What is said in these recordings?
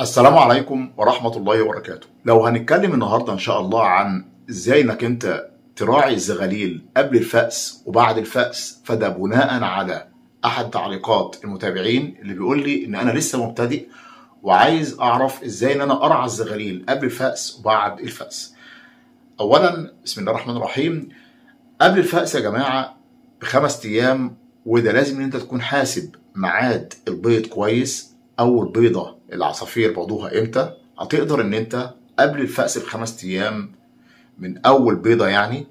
السلام عليكم ورحمة الله وبركاته. لو هنتكلم النهاردة إن شاء الله عن إزاي إنك أنت تراعي الزغاليل قبل الفأس وبعد الفأس فده بناء على أحد تعليقات المتابعين اللي بيقول لي إن أنا لسه مبتدئ وعايز أعرف إزاي إن أنا أرعى الزغاليل قبل الفأس وبعد الفأس. أولا بسم الله الرحمن الرحيم. قبل الفأس يا جماعة بخمس أيام وده لازم إن أنت تكون حاسب ميعاد البيض كويس أول بيضة العصافير بيضوها إمتى؟ هتقدر إن أنت قبل الفأس بخمس أيام من أول بيضة يعني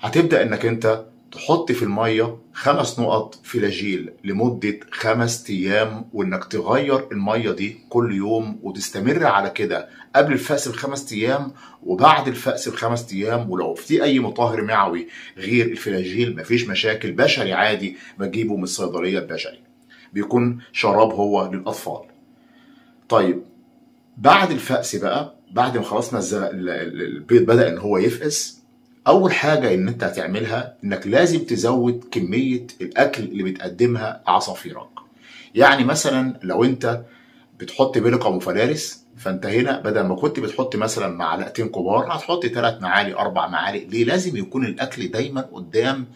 هتبدأ إنك أنت تحط في المية خمس نقط فلاجيل لمدة خمس أيام وإنك تغير المية دي كل يوم وتستمر على كده قبل الفأس بخمس أيام وبعد الفأس بخمس أيام. ولو في أي مطهر معوي غير الفلاجيل مفيش مشاكل بشري عادي بجيبه من الصيدلية البشري. بيكون شراب هو للأطفال طيب بعد الفأس بقى بعد ما ال- البيض بدأ إن هو يفقس أول حاجة إن أنت هتعملها إنك لازم تزود كمية الأكل اللي بتقدمها لعصافيرك. يعني مثلا لو أنت بتحط بلقة مفلارس فأنت هنا بدل ما كنت بتحط مثلا معلقتين كبار هتحط ثلاث معالق أربع معالق ليه؟ لازم يكون الأكل دايما قدام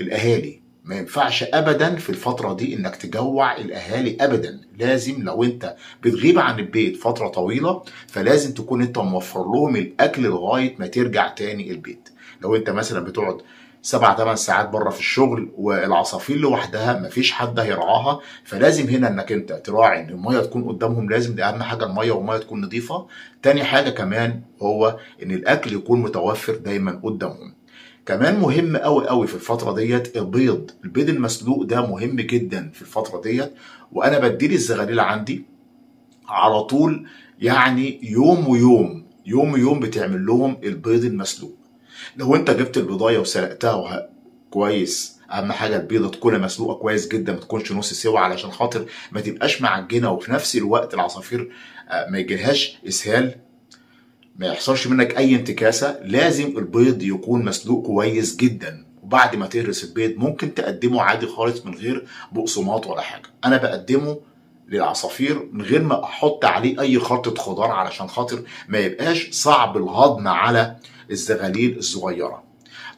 الأهالي ما ينفعش ابدا في الفترة دي إنك تجوع الأهالي ابدا. لازم لو أنت بتغيب عن البيت فترة طويلة فلازم تكون أنت موفر لهم الأكل لغاية ما ترجع تاني البيت. لو أنت مثلا بتقعد سبع ثمان ساعات بره في الشغل والعصافير لوحدها مفيش حد هيرعاها فلازم هنا إنك أنت تراعي إن المية تكون قدامهم لازم دي أهم حاجة المية والمية تكون نظيفة. تاني حاجة كمان هو إن الأكل يكون متوفر دايما قدامهم. كمان مهم قوي قوي في الفترة ديت البيض البيض المسلوق ده مهم جدا في الفترة ديت وأنا بديلي الزغاليل عندي على طول يعني يوم ويوم يوم ويوم بتعمل لهم البيض المسلوق لو أنت جبت البضاية وسلقتها. كويس أهم حاجة البيضة تكون مسلوقة كويس جدا ما تكونش نص سوا علشان خاطر ما تبقاش معجنة وفي نفس الوقت العصافير آه، ما يجيلهاش إسهال ما يحصلش منك أي انتكاسة لازم البيض يكون مسلوق كويس جدا. وبعد ما تهرس البيض ممكن تقدمه عادي خالص من غير بقسماط ولا حاجة. أنا بقدمه للعصافير من غير ما أحط عليه أي خلطه خضار علشان خاطر ما يبقاش صعب الهضم على الزغاليل الصغيرة.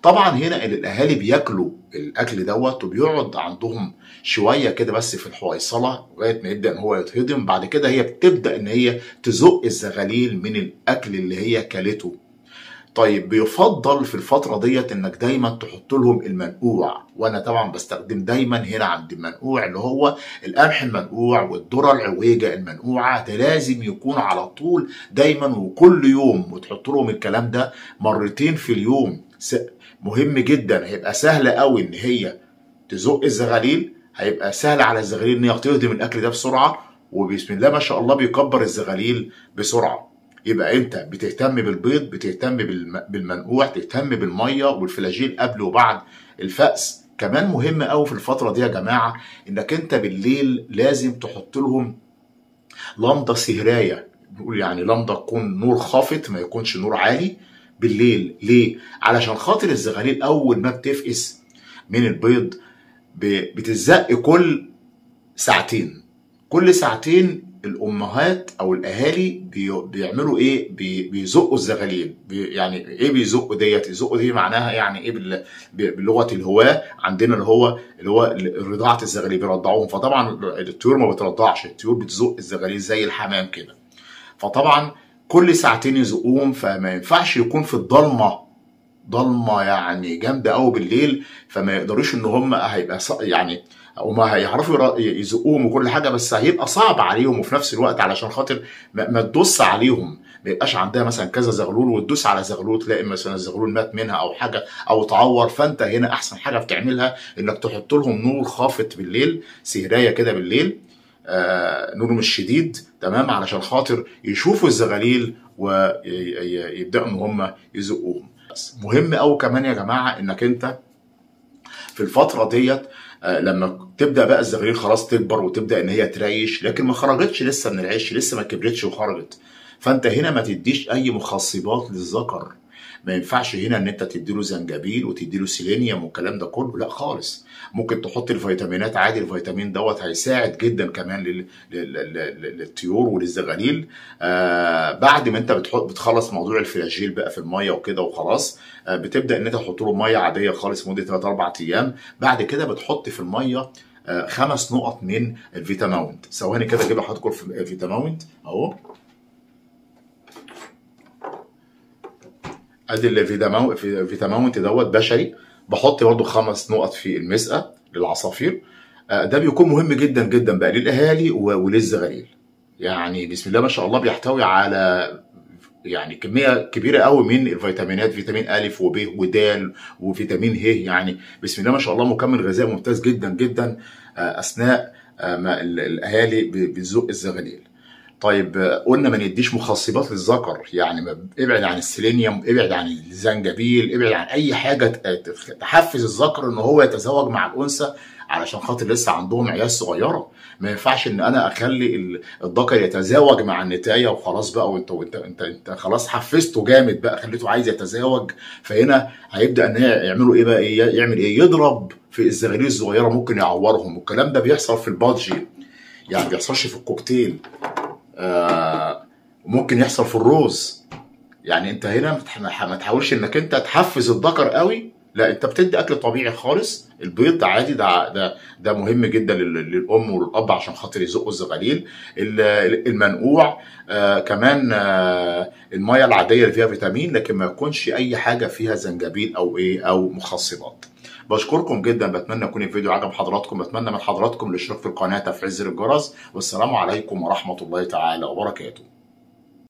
طبعا هنا الأهالي بياكلوا الأكل دوت وبيقعد عندهم شوية كده بس في الحويصلة لغاية ما يبدأ إن هو يتهضم. بعد كده هي بتبدأ إن هي تزق الزغاليل من الأكل اللي هي كلته. طيب بيفضل في الفترة ديت إنك دايما تحط لهم المنقوع. وأنا طبعا بستخدم دايما هنا عند المنقوع اللي هو القمح المنقوع والذرة العويجة المنقوعة. ده لازم يكون على طول دايما وكل يوم. وتحط لهم الكلام ده مرتين في اليوم. مهم جدا هيبقى سهل قوي إن هي تزق الزغاليل. هيبقى سهل على الزغاليل إن هي تهضم الأكل ده بسرعة وبسم الله ما شاء الله بيكبر الزغاليل بسرعة. يبقى أنت بتهتم بالبيض بتهتم بالم- بالمنقوع تهتم بالمية والفلاجيل قبل وبعد الفأس. كمان مهم قوي في الفترة دي يا جماعة إنك أنت بالليل لازم تحط لهم لمضه سهراية. بنقول يعني لمضه تكون نور خافت ما يكونش نور عالي. بالليل. ليه؟ علشان خاطر الزغاليل أول ما بتفقس من البيض ب- بتزق كل ساعتين. كل ساعتين الأمهات أو الأهالي بي- بيعملوا إيه؟ بي- بيزقوا الزغاليل. يعني إيه بيزقوا ديت؟ يزقوا دي معناها يعني إيه بلغة الهواة. عندنا اللي هو اللي هو رضاعه الزغاليل بيرضعوهم. فطبعا الطيور ما بترضعش. الطيور بتزق الزغاليل زي الحمام كده. فطبعا كل ساعتين يزقوهم فما ينفعش يكون في الضلمة. ضلمة يعني جامدة قوي بالليل فما يقدروش إن هم هيبقى يعني هما هيعرفوا يزقوهم وكل حاجة بس هيبقى صعب عليهم وفي نفس الوقت علشان خاطر ما, تدوس عليهم. ما يبقاش عندها مثلا كذا زغلول وتدوس على زغلول تلاقي مثلا الزغلول مات منها أو حاجة أو تعور فأنت هنا أحسن حاجة بتعملها إنك تحط لهم نور خافت بالليل سهرايه كده بالليل. آه نور مش شديد تمام؟ علشان خاطر يشوفوا الزغاليل ويبدأوا إن هم يزقوهم. مهم قوي كمان يا جماعة إنك أنت في الفترة ديت آه، لما تبدأ بقى الزغاليل خلاص تكبر وتبدأ إن هي تريش لكن ما خرجتش لسه من العيش لسه ما كبرتش وخرجت. فأنت هنا ما تديش أي مخصبات للذكر. ما ينفعش هنا إن أنت تديله زنجبيل وتديله سيلينيوم والكلام ده كله. لا خالص. ممكن تحط الفيتامينات عادي الفيتامين دوت هيساعد جدا كمان لل... لل... لل... للطيور وللزغاليل. آه بعد ما أنت بتحط بتخلص موضوع ال Flagyl بقى في المية وكده وخلاص آه بتبدأ إن أنت تحط له مية عادية خالص مده 3 4 أيام. بعد كده بتحط في المية آه خمس نقط من الفيتاماونت ثواني كده أجيب لحضراتكم الفيتاماونت أهو. ادي الفيتاماونت دوت بشري بحط برضو خمس نقط في المسقة للعصافير. ده بيكون مهم جدا جدا بقى للأهالي وللزغاليل. يعني بسم الله ما شاء الله بيحتوي على يعني كمية كبيرة قوي من الفيتامينات فيتامين أ وب ودال وفيتامين ه يعني بسم الله ما شاء الله مكمل غذائي ممتاز جدا جدا. أثناء ما الأهالي بتزق الزغاليل. طيب قلنا ما نديش مخصبات للذكر يعني ابعد عن السيلينيوم ابعد عن الزنجبيل ابعد عن أي حاجة تحفز الذكر إن هو يتزوج مع الأنثى علشان خاطر لسه عندهم عيال صغيرة. ما ينفعش إن أنا أخلي الذكر يتزاوج مع النتايه وخلاص بقى وانت وانت انت, انت خلاص حفزته جامد بقى خليته عايز يتزاوج. فهنا هيبدأ إن يعملوا إيه بقى؟ إيه يعمل إيه؟ يضرب في الزغاليل الصغيرة ممكن يعورهم. والكلام ده بيحصل في البادجي يعني بيحصلش في الكوكتيل. ممكن يحصل في الروز. يعني انت هنا ما تحاولش انك انت تحفز الذكر قوي. لا انت بتدي اكل طبيعي خالص. البيض ده عادي ده ده ده مهم جدا للأم والأب عشان خاطر يزقوا الزغاليل المنقوع آه كمان آه المية العادية اللي فيها فيتامين لكن ما يكونش أي حاجة فيها زنجبيل أو إيه أو مخصبات. بشكركم جدا. بتمنى يكون الفيديو عجب حضراتكم. بتمنى من حضراتكم الاشتراك في القناة تفعيل زر الجرس. والسلام عليكم ورحمة الله تعالى وبركاته.